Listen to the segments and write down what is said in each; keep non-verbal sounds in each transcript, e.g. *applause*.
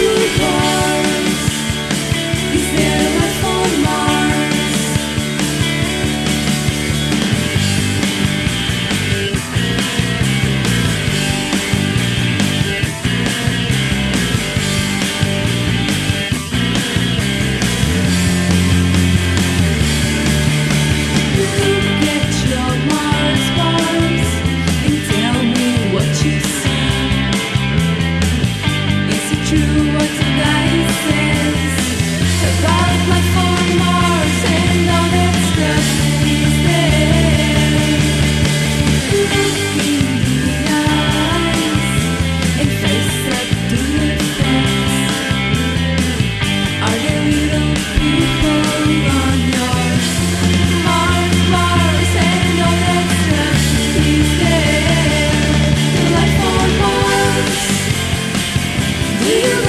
together you.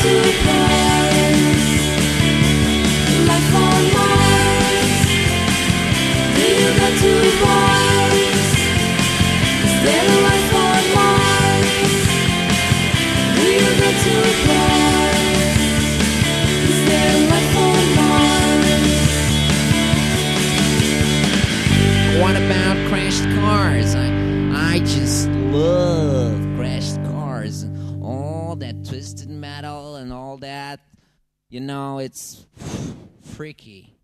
to play cars. I, I just love crashed cars and all that twisted metal and all that. You know, it's *sighs* freaky.